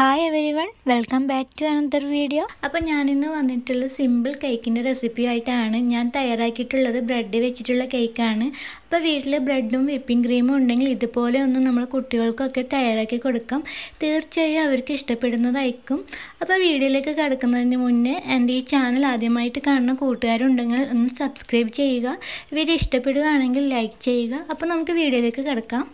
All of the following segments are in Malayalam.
Everyone welcome back to another video അപ്പോൾ ഞാനിന്ന് വന്നിട്ടുള്ള സിമ്പിൾ കേക്കിന്റെ റെസിപ്പിയായിട്ടാണ് ഞാൻ തയ്യാറാക്കിയിട്ടുള്ളത്. ബ്രെഡ് വെച്ചിട്ടുള്ള കേക്കാണ് അപ്പോൾ വീട്ടിൽ ബ്രെഡും വിപ്പിംഗ് ക്രീമും ഉണ്ടെങ്കിൽ ഇതുപോലെ ഒന്ന് നമ്മൾ കുട്ടികൾക്കൊക്കെ തയ്യാറാക്കി കൊടുക്കാം. തീർച്ചയായും അവർക്ക് ഇഷ്ടപ്പെടുന്നതായിരിക്കും. അപ്പോൾ വീഡിയോയിലേക്ക് കിടക്കുന്നതിന് മുന്നേ എന്റെ ഈ ചാനൽ ആദ്യമായിട്ട് കാണുന്ന കൂട്ടുകാരുണ്ടെങ്കിൽ ഒന്ന് സബ്സ്ക്രൈബ് ചെയ്യുക. വീഡിയോ ഇഷ്ടപ്പെടുകയാണെങ്കിൽ ലൈക്ക് ചെയ്യുക. അപ്പോൾ നമുക്ക് വീഡിയോയിലേക്ക് കിടക്കാം.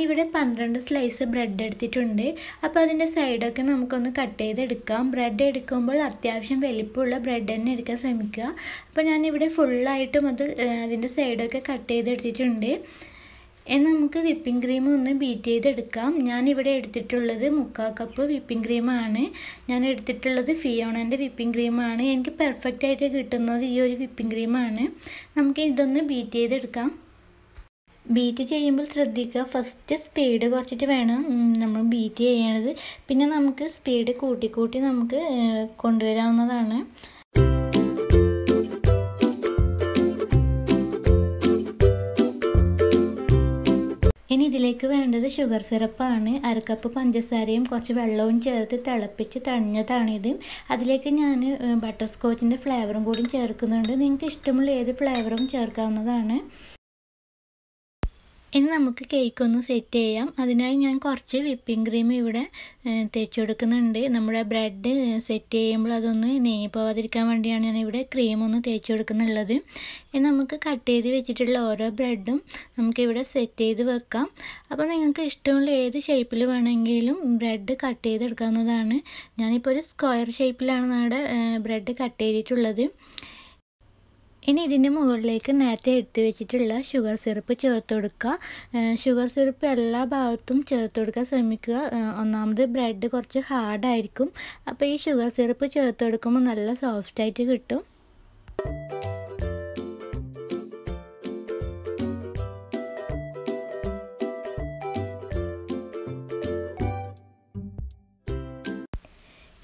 ഞാനിവിടെ പന്ത്രണ്ട് സ്ലൈസ് ബ്രെഡ് എടുത്തിട്ടുണ്ട്. അപ്പോൾ അതിന്റെ സൈഡൊക്കെ നമുക്കൊന്ന് കട്ട് ചെയ്തെടുക്കാം. ബ്രെഡ് എടുക്കുമ്പോൾ അത്യാവശ്യം വലിപ്പമുള്ള ബ്രെഡ് തന്നെ എടുക്കാൻ ശ്രമിക്കുക. അപ്പോൾ ഞാനിവിടെ ഫുള്ളായിട്ടും അത് അതിന്റെ സൈഡൊക്കെ കട്ട് ചെയ്തെടുത്തിട്ടുണ്ട്. ഇനി നമുക്ക് വിപ്പിംഗ് ക്രീം ഒന്ന് ബീറ്റ് ചെയ്തെടുക്കാം. ഞാനിവിടെ എടുത്തിട്ടുള്ളത് മുക്കാൽ കപ്പ് വിപ്പിംഗ് ക്രീമാണ് ഞാൻ എടുത്തിട്ടുള്ളത് ഫിയോണന്റെ വിപ്പിംഗ് ക്രീമാണ് എനിക്ക് പെർഫെക്റ്റായിട്ട് കിട്ടുന്നത് ഈ ഒരു വിപ്പിംഗ് ക്രീമാണ് നമുക്ക് ഇതൊന്ന് ബീറ്റ് ചെയ്തെടുക്കാം. ബീറ്റ് ചെയ്യുമ്പോൾ ശ്രദ്ധിക്കുക. ഫസ്റ്റ് സ്പീഡ് കുറച്ചിട്ട് വേണം നമ്മൾ ബീറ്റ് ചെയ്യണത്. പിന്നെ നമുക്ക് സ്പീഡ് കൂട്ടി കൂട്ടി നമുക്ക് കൊണ്ടുവരാവുന്നതാണ്. ഇനി ഇതിലേക്ക് വേണ്ടത് ഷുഗർ സിറപ്പാണ് അരക്കപ്പ് പഞ്ചസാരയും കുറച്ച് വെള്ളവും ചേർത്ത് തിളപ്പിച്ച് തണിഞ്ഞതാണിത് അതിലേക്ക് ഞാൻ ബട്ടർ സ്കോച്ചിന്റെ ഫ്ലേവറും കൂടി ചേർക്കുന്നുണ്ട്. നിങ്ങൾക്ക് ഇഷ്ടമുള്ള ഏത് ഫ്ലേവറും ചേർക്കാവുന്നതാണ്. ഇനി നമുക്ക് കേക്ക് ഒന്ന് സെറ്റ് ചെയ്യാം. അതിനായി ഞാൻ കുറച്ച് വിപ്പിംഗ് ക്രീം ഇവിടെ തേച്ച് കൊടുക്കുന്നുണ്ട്. നമ്മുടെ ബ്രെഡ് സെറ്റ് ചെയ്യുമ്പോൾ അതൊന്ന് നെയ്യ് പോവാതിരിക്കാൻ വേണ്ടിയാണ് ഞാൻ ഇവിടെ ക്രീം ഒന്ന് തേച്ച് കൊടുക്കുന്നുള്ളത്. ഇനി നമുക്ക് കട്ട് ചെയ്ത് വെച്ചിട്ടുള്ള ഓരോ ബ്രെഡും നമുക്കിവിടെ സെറ്റ് ചെയ്ത് വെക്കാം. അപ്പോൾ നിങ്ങൾക്ക് ഇഷ്ടമുള്ള ഏത് ഷേപ്പിൽ വേണമെങ്കിലും ബ്രെഡ് കട്ട് ചെയ്തെടുക്കാവുന്നതാണ്. ഞാനിപ്പോൾ ഒരു സ്ക്വയർ ഷേപ്പിലാണ് നമ്മുടെ ബ്രെഡ് കട്ട് ചെയ്തിട്ടുള്ളത്. ഇനി ഇതിന്റെ മുകളിലേക്ക് നേരത്തെ എടുത്തു വെച്ചിട്ടുള്ള ഷുഗർ സിറപ്പ് ചേർത്ത് കൊടുക്കുക. ഷുഗർ സിറപ്പ് എല്ലാ ഭാഗത്തും ചേർത്ത് കൊടുക്കാൻ ശ്രമിക്കുക. ഒന്നാമത് ബ്രെഡ് കുറച്ച് ഹാർഡായിരിക്കും അപ്പോൾ ഈ ഷുഗർ സിറപ്പ് ചേർത്ത് കൊടുക്കുമ്പോൾ നല്ല സോഫ്റ്റായിട്ട് കിട്ടും.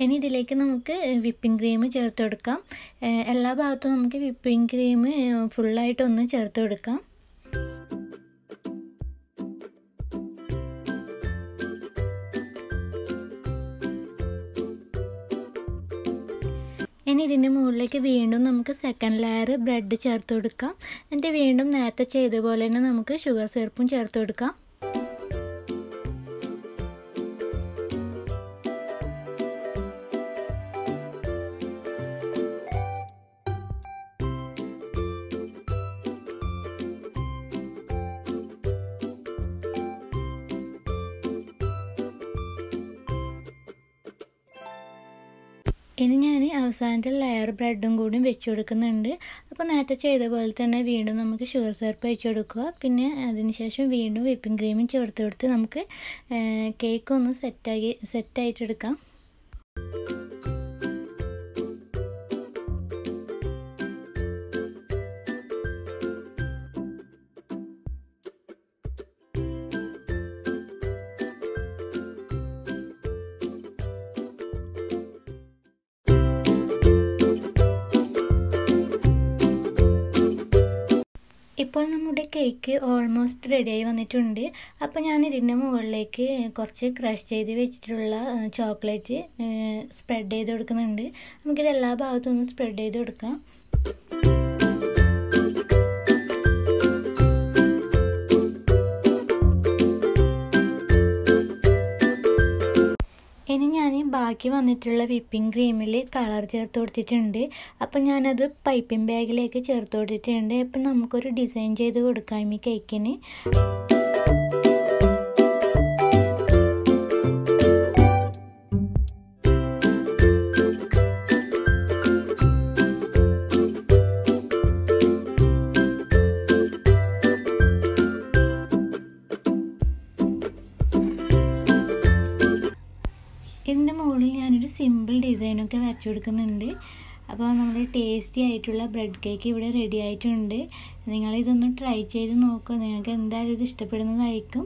ഇനി ഇതിലേക്ക് നമുക്ക് വിപ്പിംഗ് ക്രീം ചേർത്ത് കൊടുക്കാം. എല്ലാ ഭാഗത്തും നമുക്ക് വിപ്പിംഗ് ക്രീം ഫുള്ളായിട്ടൊന്ന് ചേർത്ത് കൊടുക്കാം. ഇനി ഇതിന്റെ മുകളിലേക്ക് വീണ്ടും നമുക്ക് സെക്കൻഡ് ലെയർ ബ്രെഡ് ചേർത്ത് കൊടുക്കാം. എന്നിട്ട് വീണ്ടും നേരത്തെ ചെയ്ത പോലെ തന്നെ നമുക്ക് ഷുഗർ സിറപ്പും ചേർത്ത് കൊടുക്കാം. ഇനി ഞാൻ അവസാനത്തെ ലെയർ ബ്രെഡും കൂടി വെച്ച് കൊടുക്കുന്നുണ്ട് അപ്പോൾ നേരത്തെ ചെയ്ത പോലെ തന്നെ വീണ്ടും നമുക്ക് ഷുഗർ സിറപ്പ് വെച്ച് കൊടുക്കുക പിന്നെ അതിനുശേഷം വീണ്ടും വിപ്പിംഗ് ക്രീമും ചേർത്ത് കൊടുത്ത് നമുക്ക് കേക്ക് ഒന്ന് സെറ്റാക്കി സെറ്റായിട്ടെടുക്കാം ഇപ്പോൾ നമ്മുടെ കേക്ക് ഓൾമോസ്റ്റ് റെഡി ആയി വന്നിട്ടുണ്ട്. അപ്പോൾ ഞാൻ ഇതിന്റെ മുകളിലേക്ക് കുറച്ച് ക്രഷ് ചെയ്ത് വെച്ചിട്ടുള്ള ചോക്ലേറ്റ് സ്പ്രെഡ് ചെയ്ത് കൊടുക്കുന്നുണ്ട്. നമുക്കിത് എല്ലാ ഭാഗത്തും ഒന്ന് സ്പ്രെഡ് ചെയ്ത് കൊടുക്കാം. ബാക്കി വന്നിട്ടുള്ള വിപ്പിംഗ് ക്രീമിൽ കളർ ചേർത്ത് കൊടുത്തിട്ടുണ്ട്. അപ്പം ഞാനത് പൈപ്പിംഗ് ബാഗിലേക്ക് ചേർത്ത് കൊടുത്തിട്ടുണ്ട്. അപ്പം നമുക്കൊരു ഡിസൈൻ ചെയ്ത് കൊടുക്കാം ഈ കേക്കിന് ഡിസൈനൊക്കെ വരച്ചു കൊടുക്കുന്നുണ്ട് അപ്പോൾ നമ്മുടെ ടേസ്റ്റി ആയിട്ടുള്ള ബ്രെഡ് കേക്ക് ഇവിടെ റെഡി ആയിട്ടുണ്ട്. നിങ്ങളിതൊന്ന് ട്രൈ ചെയ്ത് നോക്കുക നിങ്ങൾക്ക് എന്തായാലും ഇത് ഇഷ്ടപ്പെടുന്നതായിരിക്കും.